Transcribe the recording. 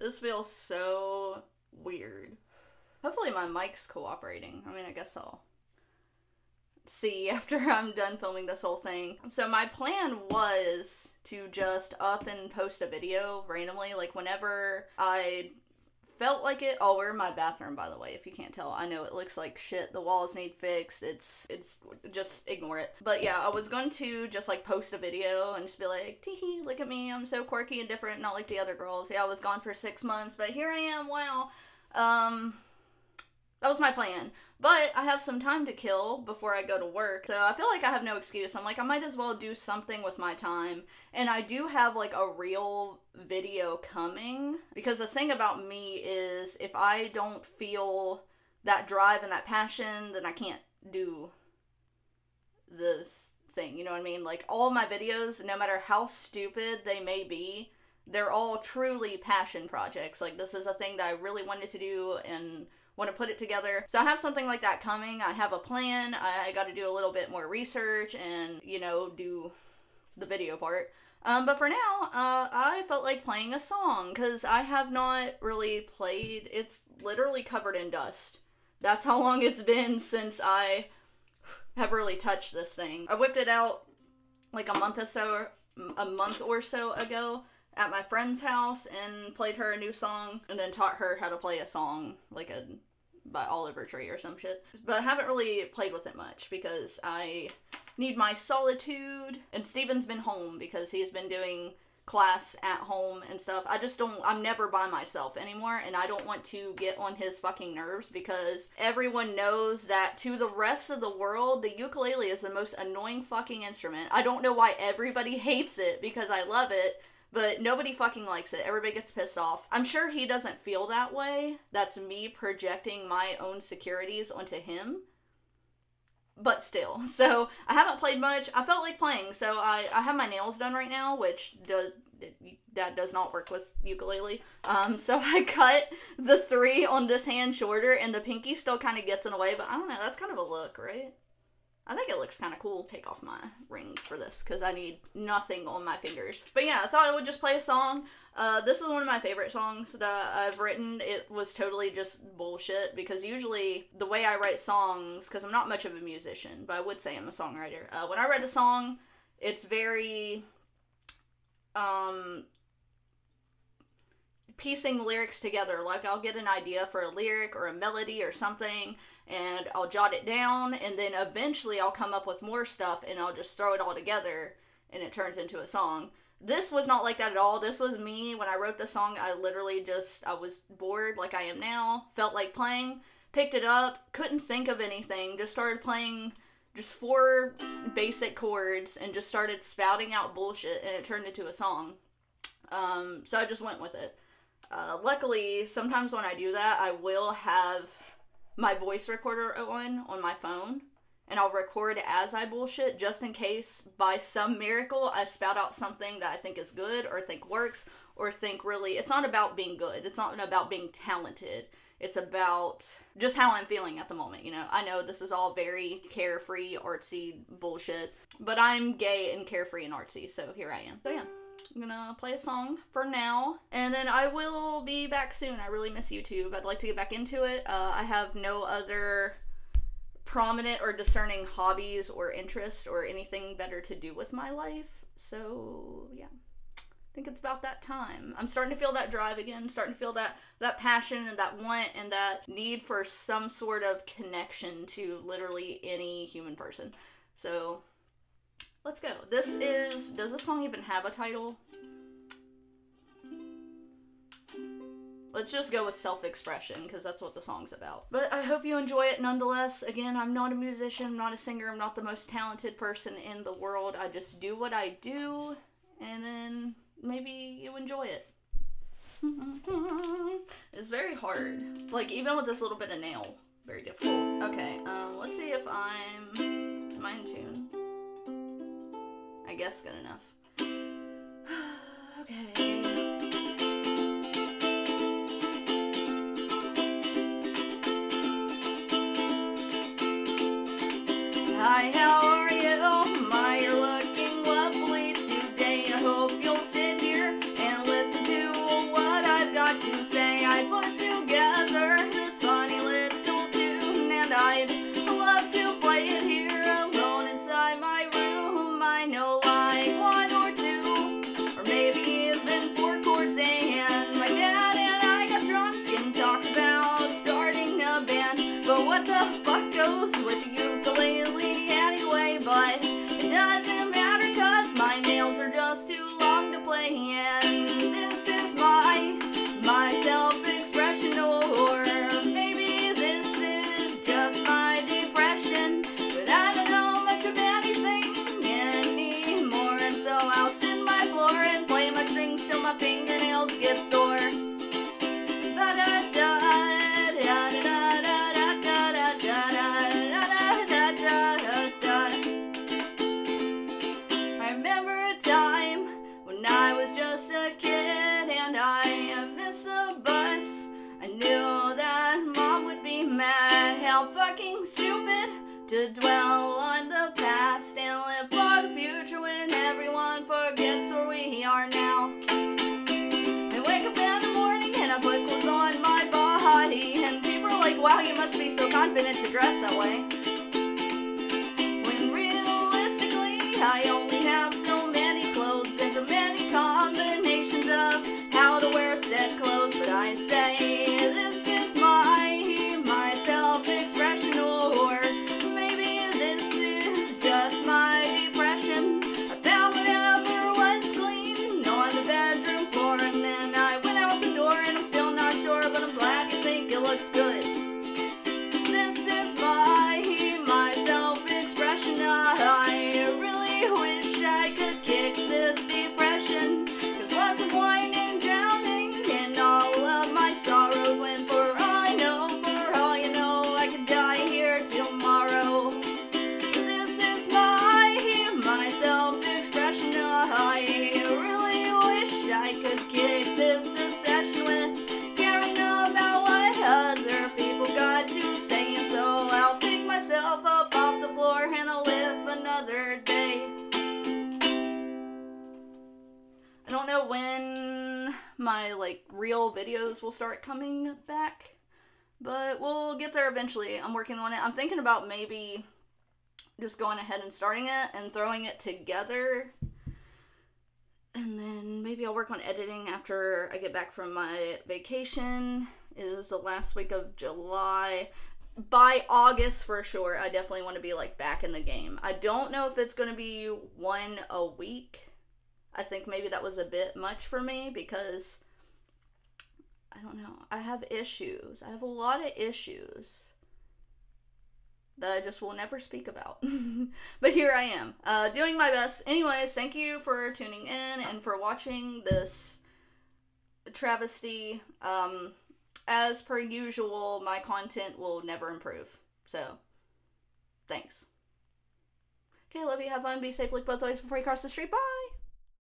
This feels so weird. Hopefully my mic's cooperating. I mean, I guess I'll see after I'm done filming this whole thing. So my plan was to just up and post a video randomly, like whenever I felt like it. Oh, we're in my bathroom, by the way. If you can't tell, I know it looks like shit. The walls need fixed. It's it's just ignore it. But yeah, I was going to just like post a video and just be like, teehee, look at me. I'm so quirky and different, not like the other girls. Yeah, I was gone for six months, but here I am. Wow. Um, that was my plan. But I have some time to kill before I go to work. So I feel like I have no excuse. I'm like, I might as well do something with my time. And I do have like a real video coming. Because the thing about me is if I don't feel that drive and that passion, then I can't do the thing. You know what I mean? Like all my videos, no matter how stupid they may be, they're all truly passion projects. Like this is a thing that I really wanted to do and want to put it together. So I have something like that coming. I have a plan. I got to do a little bit more research and, you know, do the video part. Um, but for now, uh, I felt like playing a song because I have not really played. It's literally covered in dust. That's how long it's been since I have really touched this thing. I whipped it out like a month or so, a month or so ago at my friend's house and played her a new song and then taught her how to play a song like a by Oliver Tree or some shit. But I haven't really played with it much because I need my solitude and Steven's been home because he's been doing class at home and stuff. I just don't I'm never by myself anymore and I don't want to get on his fucking nerves because everyone knows that to the rest of the world the ukulele is the most annoying fucking instrument. I don't know why everybody hates it because I love it but nobody fucking likes it. Everybody gets pissed off. I'm sure he doesn't feel that way. That's me projecting my own securities onto him. But still. So, I haven't played much. I felt like playing. So, I, I have my nails done right now, which does that does not work with ukulele. Um, so I cut the three on this hand shorter, and the pinky still kind of gets in the way. But I don't know. That's kind of a look, right? I think it looks kind of cool. Take off my rings for this because I need nothing on my fingers. But yeah, I thought I would just play a song. Uh, this is one of my favorite songs that I've written. It was totally just bullshit because usually the way I write songs, because I'm not much of a musician, but I would say I'm a songwriter. Uh, when I write a song, it's very um piecing lyrics together. Like I'll get an idea for a lyric or a melody or something and I'll jot it down and then eventually I'll come up with more stuff and I'll just throw it all together and it turns into a song. This was not like that at all. This was me when I wrote the song. I literally just I was bored like I am now, felt like playing, picked it up, couldn't think of anything, just started playing just four basic chords and just started spouting out bullshit and it turned into a song. Um, so I just went with it. Uh, luckily, sometimes when I do that, I will have my voice recorder on on my phone and I'll record as I bullshit just in case by some miracle I spout out something that I think is good or think works or think really it's not about being good. It's not about being talented. It's about just how I'm feeling at the moment, you know. I know this is all very carefree, artsy bullshit, but I'm gay and carefree and artsy, so here I am. So yeah. I'm gonna play a song for now, and then I will be back soon. I really miss YouTube. I'd like to get back into it. Uh, I have no other prominent or discerning hobbies or interests or anything better to do with my life. So, yeah. I think it's about that time. I'm starting to feel that drive again, starting to feel that that passion and that want and that need for some sort of connection to literally any human person. So, Let's go. This is, does this song even have a title? Let's just go with self-expression because that's what the song's about. But I hope you enjoy it nonetheless. Again, I'm not a musician, I'm not a singer, I'm not the most talented person in the world. I just do what I do and then maybe you enjoy it. it's very hard. Like even with this little bit of nail, very difficult. Okay, um, let's see if I'm, am I in tune? I guess good enough. Hi, how are you? Oh my, you're looking lovely today. I hope you'll sit here and listen to what I've got to say. I put together this funny little tune, and I'd love to play it here alone inside my room. I know like one or two, or maybe even four chords, and my dad and I got drunk and talked about starting a band. But what the fuck goes with you? How fucking stupid to dwell on the past and live for the future when everyone forgets where we are now. I wake up in the morning and I put clothes on my body and people are like, wow, you must be so confident to dress that way. When realistically, I only my like real videos will start coming back, but we'll get there eventually. I'm working on it. I'm thinking about maybe just going ahead and starting it and throwing it together. And then maybe I'll work on editing after I get back from my vacation. It is the last week of July. By August, for sure, I definitely want to be like back in the game. I don't know if it's going to be one a week. I think maybe that was a bit much for me because I don't know. I have issues. I have a lot of issues that I just will never speak about. but here I am, uh, doing my best. Anyways, thank you for tuning in and for watching this travesty. Um, as per usual, my content will never improve. So, thanks. Okay, love you. Have fun. Be safe. Look both ways before you cross the street. Bye.